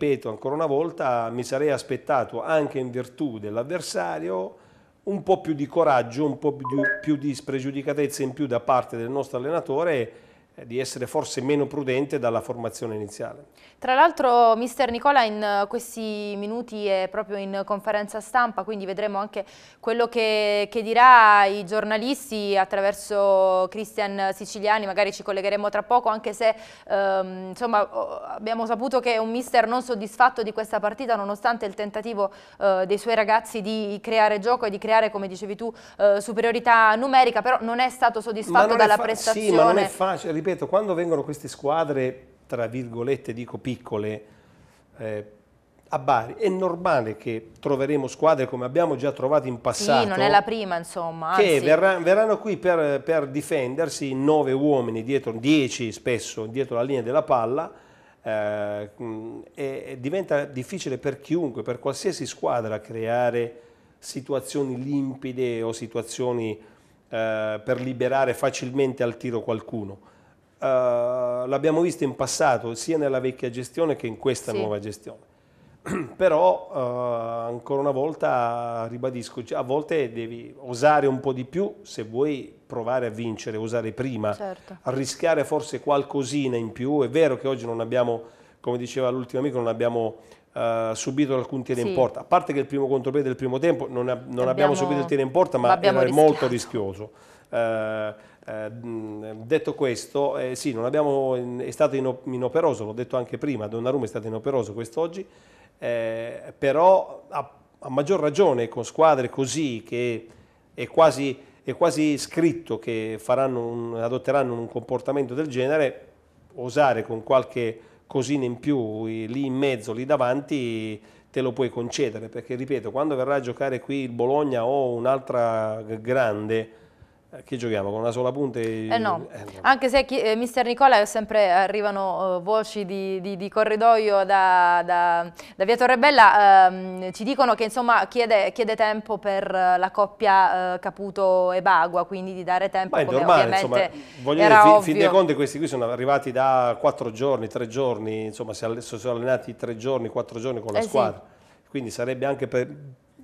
ripeto ancora una volta, mi sarei aspettato anche in virtù dell'avversario un po' più di coraggio, un po' più, più di spregiudicatezza in più da parte del nostro allenatore di essere forse meno prudente dalla formazione iniziale. Tra l'altro mister Nicola in eh, questi minuti è proprio in conferenza stampa, quindi vedremo anche quello che, che dirà ai giornalisti attraverso Cristian Siciliani, magari ci collegheremo tra poco, anche se ehm, insomma, abbiamo saputo che è un mister non soddisfatto di questa partita nonostante il tentativo eh, dei suoi ragazzi di creare gioco e di creare, come dicevi tu, eh, superiorità numerica, però non è stato soddisfatto dalla prestazione. Sì, ma non è facile, ripeto, quando vengono queste squadre tra virgolette dico piccole, eh, a Bari. È normale che troveremo squadre come abbiamo già trovato in passato. Sì, non è la prima, insomma. Che verrà, verranno qui per, per, difendersi nove uomini dietro, dieci spesso dietro la linea della palla. Eh, e diventa difficile per chiunque, per qualsiasi squadra, creare situazioni limpide o situazioni eh, per liberare facilmente al tiro qualcuno. Uh, l'abbiamo visto in passato sia nella vecchia gestione che in questa sì. nuova gestione. Però uh, ancora una volta ribadisco, a volte devi osare un po' di più se vuoi provare a vincere, osare prima, certo. a rischiare forse qualcosina in più. È vero che oggi non abbiamo, come diceva l'ultimo amico, non abbiamo uh, subito alcun tiro sì. in porta, a parte che il primo contropiede del primo tempo non, non abbiamo, abbiamo, subito il tiro in porta, ma era rischiato. molto rischioso. Eh, detto questo, eh, sì, abbiamo, è stato inoperoso, l'ho detto anche prima, Donnarumma è stato inoperoso quest'oggi, eh, però a, a, maggior ragione con squadre così che è quasi, è quasi scritto che un, adotteranno un comportamento del genere, osare con qualche cosina in più lì in mezzo, lì davanti, te lo puoi concedere, perché ripeto, quando verrà a giocare qui il Bologna o un'altra grande, eh, che giochiamo con una sola punta? E... Eh no. Eh no. anche se eh, mister Nicola sempre arrivano uh, voci di, di, di, corridoio da, da, da Via Torrebella, ehm, ci dicono che insomma chiede, chiede, tempo per la coppia Caputo e Bagua, quindi di dare tempo Ma è normale, insomma, voglio dire, fin, fin dei conti questi qui sono arrivati da quattro giorni, tre giorni, insomma si sono allenati tre giorni, quattro giorni con la eh squadra, sì. quindi sarebbe anche per,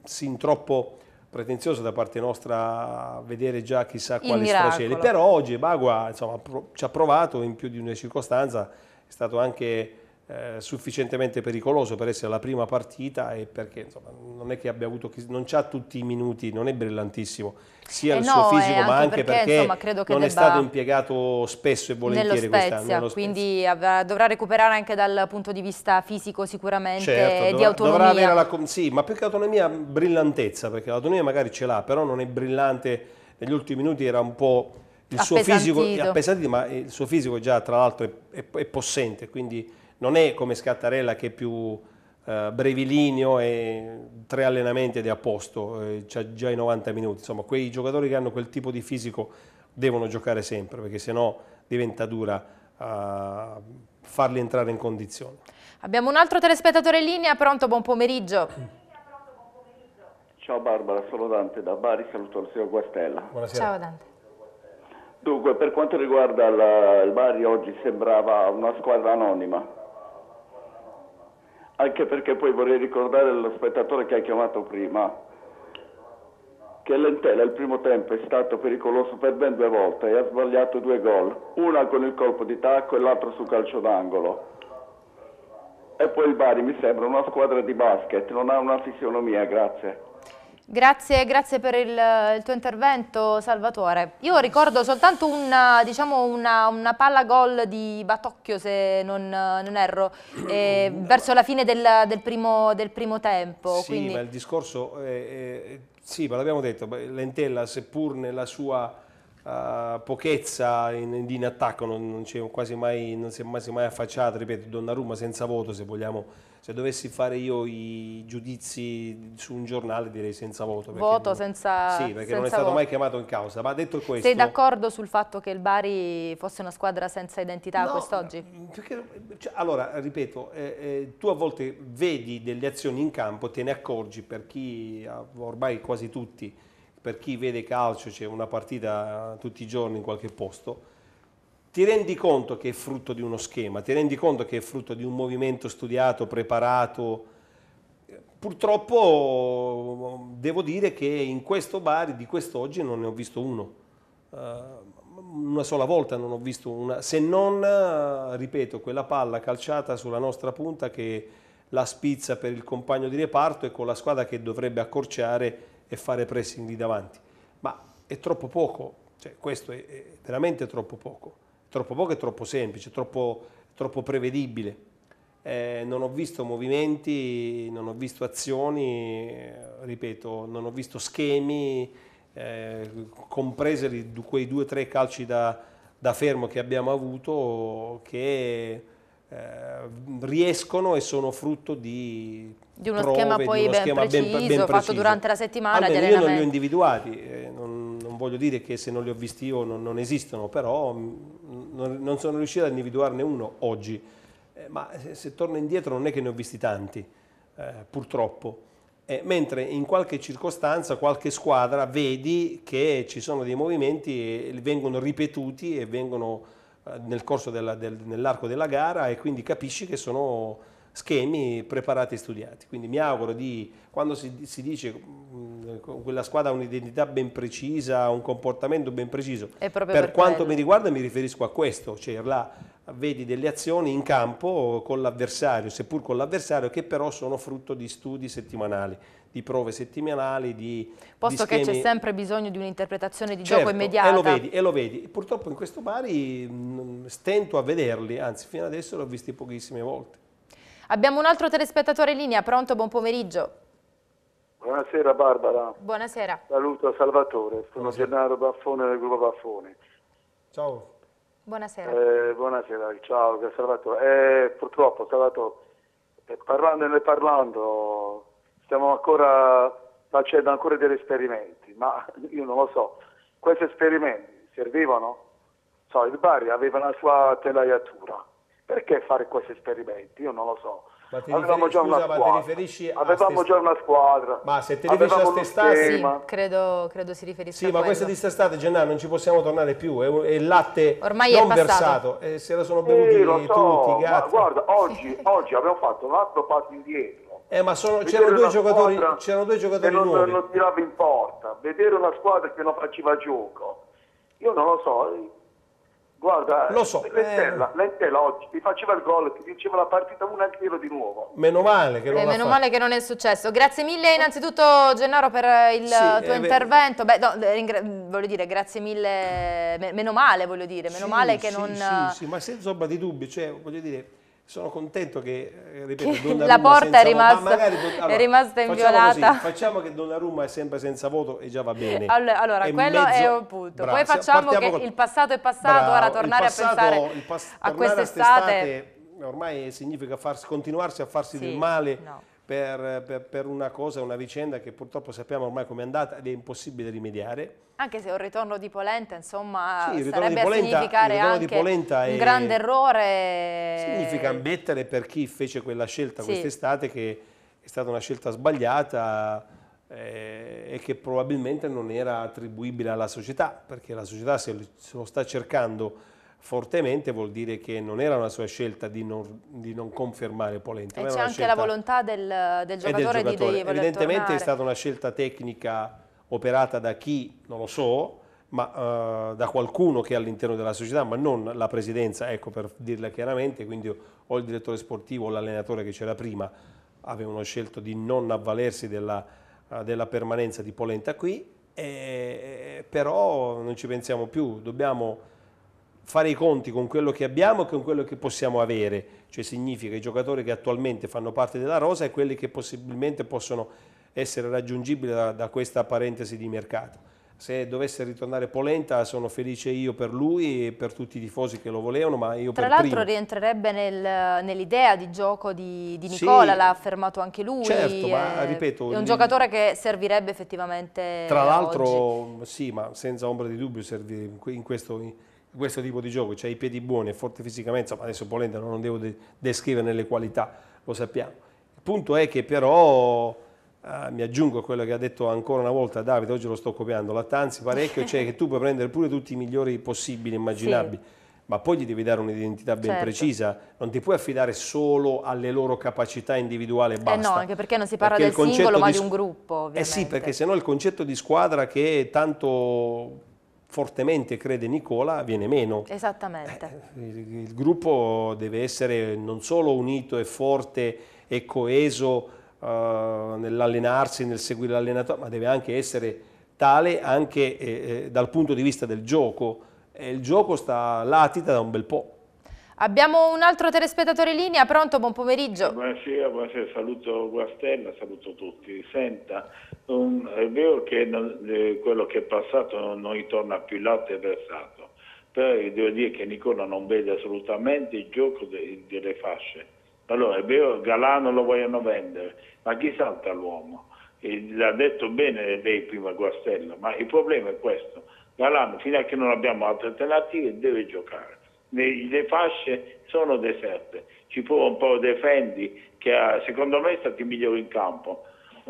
sin troppo pretenzioso da parte nostra vedere già chissà quali straceli, però oggi Bagua insomma, ci ha provato in più di una circostanza, è stato anche eh, sufficientemente pericoloso per essere la prima partita e perché insomma, non è che abbia avuto, non ha tutti i minuti, non è brillantissimo, sia eh il no, suo fisico ma anche perché, perché insomma, non è stato impiegato spesso e volentieri quest'anno. Quindi avrà, dovrà recuperare anche dal punto di vista fisico sicuramente certo, dovrà, di autonomia. Dovrà avere la, sì, ma più che autonomia, brillantezza, perché l'autonomia magari ce l'ha, però non è brillante, negli ultimi minuti era un po' il suo fisico, appesantito, ma il suo fisico già tra l'altro è, è, è possente, quindi non è come Scattarella che è più eh, brevilineo e tre allenamenti ed è a posto, eh, c'ha già i 90 minuti, insomma quei giocatori che hanno quel tipo di fisico devono giocare sempre perché sennò diventa dura uh, farli entrare in condizione. Abbiamo un altro telespettatore in linea, pronto, buon pomeriggio. Ciao Barbara, sono Dante da Bari, saluto il signor Guastella. Buonasera. Ciao Dante. Dunque, per quanto riguarda la, il Bari oggi sembrava una squadra anonima, anche perché poi vorrei ricordare allo spettatore che hai chiamato prima che Lentela il primo tempo è stato pericoloso per ben due volte e ha sbagliato due gol, una con il colpo di tacco e l'altro su calcio d'angolo. E poi il Bari mi sembra una squadra di basket, non ha una fisionomia, grazie. Grazie, grazie per il, il, tuo intervento Salvatore. Io ricordo soltanto una, diciamo una, una palla gol di Batocchio se non, non erro, eh, verso la fine del, del, primo, del primo, tempo. Sì, quindi... ma il discorso, è, è, sì, ma l'abbiamo detto, Lentella seppur nella sua uh, pochezza in, in attacco non, non, quasi mai, non si è mai, mai affacciato, ripeto, Donnarumma senza voto se vogliamo se dovessi fare io i giudizi su un giornale direi senza voto. Voto non, senza Sì, perché senza non è stato voto. mai chiamato in causa. Ma detto questo... Sei d'accordo sul fatto che il Bari fosse una squadra senza identità no, quest'oggi? Cioè, allora, ripeto, eh, eh, tu a volte vedi delle azioni in campo, te ne accorgi per chi, ormai quasi tutti, per chi vede calcio, c'è una partita tutti i giorni in qualche posto, ti rendi conto che è frutto di uno schema, ti rendi conto che è frutto di un movimento studiato, preparato. Purtroppo devo dire che in questo bar di quest'oggi non ne ho visto uno. Uh, una sola volta non ho visto una, se non, ripeto, quella palla calciata sulla nostra punta che la spizza per il compagno di reparto e con la squadra che dovrebbe accorciare e fare pressing lì davanti. Ma è troppo poco, cioè, questo è veramente troppo poco troppo poco e troppo semplice, troppo, troppo prevedibile. Eh, non ho visto movimenti, non ho visto azioni, ripeto, non ho visto schemi, eh, compresi quei due o tre calci da, da, fermo che abbiamo avuto che eh, riescono e sono frutto di, di uno prove, schema poi uno ben, schema preciso, ben, ben, preciso, fatto durante la settimana. Almeno io non li ho individuati, eh, non, non, voglio dire che se non li ho visti io non, non esistono, però non, non, sono riuscito a individuarne uno oggi, eh, ma se, se, torno indietro non è che ne ho visti tanti, eh, purtroppo. Eh, mentre in qualche circostanza, qualche squadra, vedi che ci sono dei movimenti e vengono ripetuti e vengono eh, nel corso del, nell'arco della gara e quindi capisci che sono schemi preparati e studiati. Quindi mi auguro di, quando si, si dice mh, quella squadra ha un'identità ben precisa, un comportamento ben preciso, per, per quanto quello. mi riguarda mi riferisco a questo, cioè là vedi delle azioni in campo con l'avversario, seppur con l'avversario, che però sono frutto di studi settimanali, di prove settimanali, di Posto di che c'è sempre bisogno di un'interpretazione di certo, gioco immediata. E lo vedi, e lo vedi. Purtroppo in questo Bari mh, stento a vederli, anzi fino adesso l'ho visti pochissime volte. Abbiamo un altro telespettatore in linea, pronto? Buon pomeriggio. Buonasera Barbara. Buonasera. Saluto Salvatore, sono buonasera. Gennaro Baffone del gruppo Baffoni. Ciao. Buonasera. Eh, buonasera, ciao Salvatore. Eh, purtroppo Salvatore, eh, parlando e parlando, stiamo ancora facendo ancora degli esperimenti, ma io non lo so, questi esperimenti servivano? So, il Bari aveva la sua telaiatura perché fare questi esperimenti? Io non lo so. Avevamo già una squadra. Avevamo già una squadra. Ma se ti riferisci a quest'estate... Sì, credo, credo, si riferisca sì, a Sì, ma questa di quest'estate, Gennaro, non ci possiamo tornare più. È, è il latte Ormai non versato. E se lo sono bevuti sì, lo so, tutti, gatti. guarda, oggi, oggi, abbiamo fatto un altro passo indietro. Eh, ma c'erano due, giocatori, due giocatori non, nuovi. non tirava in porta. Vedere una squadra che non faceva gioco. Io non lo so, Guarda, lo so, Lentella, eh... Lentella oggi ti faceva il gol, ti diceva la partita 1 al tiro di nuovo. Meno male che non, eh, meno male che non è successo. Grazie mille innanzitutto Gennaro per il sì, tuo eh, intervento. Beh, no, voglio dire, grazie mille, meno male voglio dire, meno sì, male che sì, non... Sì, sì, ma senza ombra di dubbio, cioè, voglio dire sono contento che, eh, ripeto, la porta è rimasta, allora, è rimasta inviolata. Così, facciamo che Donnarumma è sempre senza voto e già va bene. Allora, allora è quello mezzo, è un punto. Bravo, Poi facciamo che con... il passato è passato, bravo, ora tornare passato, a pensare pas a quest'estate. Ormai significa farsi, continuarsi a farsi sì, del male. No per, per, per, una cosa, una vicenda che purtroppo sappiamo ormai come è andata ed è impossibile rimediare. Anche se un ritorno di polenta, insomma, sì, sarebbe a significare anche un grande errore. Significa ammettere per chi fece quella scelta sì. quest'estate che è stata una scelta sbagliata eh, e che probabilmente non era attribuibile alla società, perché la società se lo sta cercando fortemente vuol dire che non era una sua scelta di non, di non confermare Polenta. E c'è anche la volontà del, del giocatore, del giocatore. di Evidentemente tornare. è stata una scelta tecnica operata da chi, non lo so, ma uh, da qualcuno che è all'interno della società, ma non la presidenza, ecco per dirla chiaramente, quindi o il direttore sportivo o l'allenatore che c'era prima avevano scelto di non avvalersi della, uh, della permanenza di Polenta qui, e, però non ci pensiamo più, dobbiamo fare i conti con quello che abbiamo e con quello che possiamo avere, cioè significa i giocatori che attualmente fanno parte della rosa e quelli che possibilmente possono essere raggiungibili da, da questa parentesi di mercato. Se dovesse ritornare Polenta sono felice io per lui e per tutti i tifosi che lo volevano, ma io Tra l'altro rientrerebbe nel, nell'idea di gioco di, di Nicola, sì, l'ha affermato anche lui. Certo, ma ripeto... È un giocatore che servirebbe effettivamente Tra l'altro sì, ma senza ombra di dubbio serve in questo questo tipo di gioco, c'ha i piedi buoni, è forte fisicamente, insomma adesso Polenta non devo de descrivere le qualità, lo sappiamo. Il punto è che però, eh, mi aggiungo a quello che ha detto ancora una volta Davide, oggi lo sto copiando, Lattanzi parecchio, cioè che tu puoi prendere pure tutti i migliori possibili, immaginabili, sì. ma poi gli devi dare un'identità ben Certo. precisa, non ti puoi affidare solo alle loro capacità individuali e Eh basta. no, anche perché non si parla Perché del singolo ma di un gruppo, ovviamente. Eh sì, perché sennò il concetto di squadra che tanto fortemente crede Nicola viene meno. Esattamente. Il, il gruppo deve essere non solo unito e forte e coeso eh, nell'allenarsi, nel seguire l'allenatore, ma deve anche essere tale anche eh, eh, dal punto di vista del gioco. E il gioco sta latita da un bel po'. Abbiamo un altro telespettatore in linea, pronto? Buon pomeriggio. Buonasera, buonasera, saluto Guastella, saluto tutti. Senta, um, è vero che non- eh, quello che è passato non, non ritorna più, latte versato, però devo dire che Nicola non vede assolutamente il gioco de- delle fasce. Allora è vero, Galano lo vogliono vendere, ma chi salta l'uomo? L'ha detto bene lei prima Guastella, ma il problema è questo. Galano, fino a che non abbiamo altre alternative, deve giocare. Le, fasce sono deserte. Ci può un po' Defendi, che ha- secondo me è stato il migliore in campo,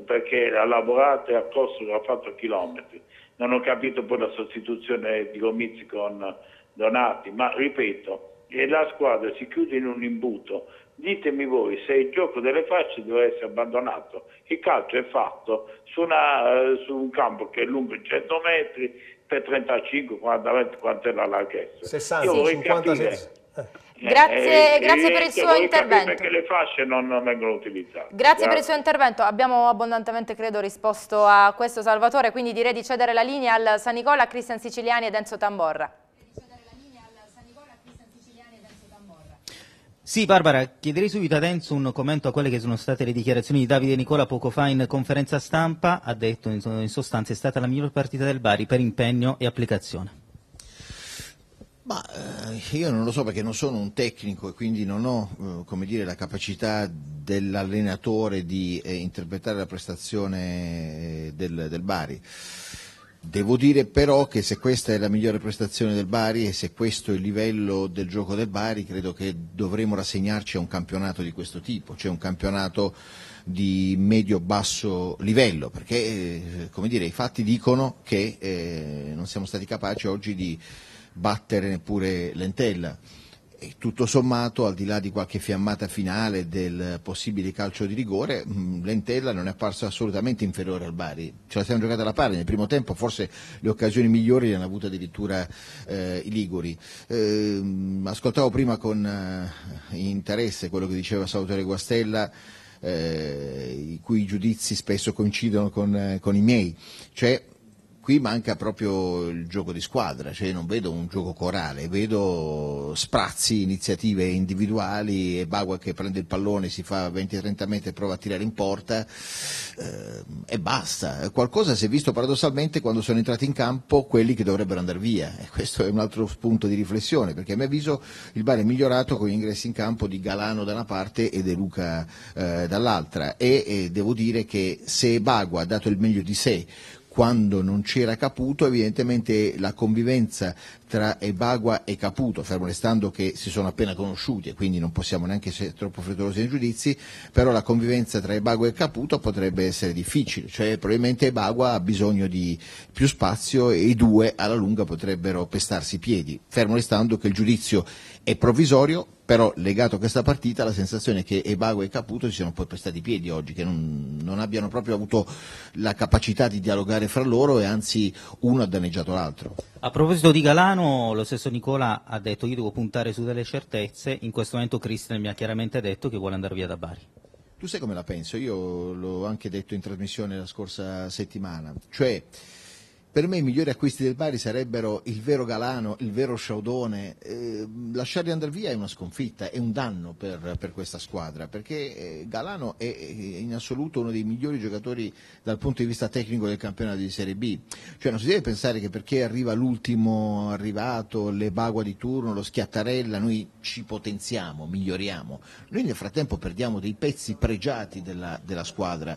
perché ha lavorato e ha corso, ha fatto chilometri. Non ho capito poi la sostituzione di Gomizzi con Donati, ma ripeto, la squadra si chiude in un imbuto. Ditemi voi se il gioco delle fasce deve essere abbandonato. Il calcio è fatto su, una, eh, su un campo che è lungo 100 metri per 35, 40 metri, quanto è la larghezza. 60, Io vorrei 50, capire- 60. eh. Grazie- eh, grazie eh, per il suo intervento. Perché le fasce non, non vengono utilizzate. Grazie per il suo intervento, abbiamo abbondantemente credo risposto a questo Salvatore, quindi direi di cedere la linea al San Nicola, a Cristian Siciliani ed Enzo Tamborra. Sì, Barbara, chiederei subito ad Enzo un commento a quelle che sono state le dichiarazioni di Davide Nicola poco fa in conferenza stampa. Ha detto in sostanza è stata la miglior partita del Bari per impegno e applicazione. Ma eh, io non lo so perché non sono un tecnico e quindi non ho eh, dire, la capacità dell'allenatore di eh, interpretare la prestazione del, del Bari. Devo dire però che se questa è la migliore prestazione del Bari e se questo è il livello del gioco del Bari, credo che dovremo rassegnarci a un campionato di questo tipo, cioè un campionato di medio-basso livello, perché eh, dire, i fatti dicono che eh, non siamo stati capaci oggi di battere neppure l'entella. E tutto sommato, al di là di qualche fiammata finale del possibile calcio di rigore, mh, l'Entella non è apparso assolutamente inferiore al Bari. Ce la siamo giocata alla pari, nel primo tempo forse le occasioni migliori le hanno avute addirittura eh, i Liguri. Ehm, ascoltavo prima con eh, interesse quello che diceva Salvatore Guastella, eh, i cui giudizi spesso coincidono con, eh, con i miei. Cioè, qui manca proprio il gioco di squadra, cioè non vedo un gioco corale, vedo sprazzi, iniziative individuali e Bagua che prende il pallone, si fa 20-30 metri e prova a tirare in porta eh, e basta. Qualcosa si è visto paradossalmente quando sono entrati in campo quelli che dovrebbero andare via e questo è un altro punto di riflessione perché a mio avviso il Bari è migliorato con gli ingressi in campo di Galano da una parte e De Luca eh, dall'altra e, e devo dire che se Bagua ha dato il meglio di sé quando non c'era Caputo, evidentemente la convivenza tra Ebagua e Caputo, fermo restando che si sono appena conosciuti e quindi non possiamo neanche essere troppo frettolosi nei giudizi, però la convivenza tra Ebagua e Caputo potrebbe essere difficile, cioè probabilmente Ebagua ha bisogno di più spazio e i due alla lunga potrebbero pestarsi i piedi, fermo restando che il giudizio è provvisorio, però legato a questa partita la sensazione è che Ebago e Caputo si siano poi prestati i piedi oggi, che non, non abbiano proprio avuto la capacità di dialogare fra loro e anzi uno ha danneggiato l'altro. A proposito di Galano, lo stesso Nicola ha detto io devo puntare su delle certezze, in questo momento Cristian mi ha chiaramente detto che vuole andare via da Bari. Tu sai come la penso? Io l'ho anche detto in trasmissione la scorsa settimana, cioè per me i migliori acquisti del Bari sarebbero il vero Galano, il vero Sciaudone. Eh, lasciarli andare via è una sconfitta, è un danno per, per questa squadra, perché eh, Galano è in assoluto uno dei migliori giocatori dal punto di vista tecnico del campionato di Serie B. Cioè non si deve pensare che perché arriva l'ultimo arrivato, le bagua di turno, lo schiattarella, noi ci potenziamo, miglioriamo. Noi nel frattempo perdiamo dei pezzi pregiati della, della squadra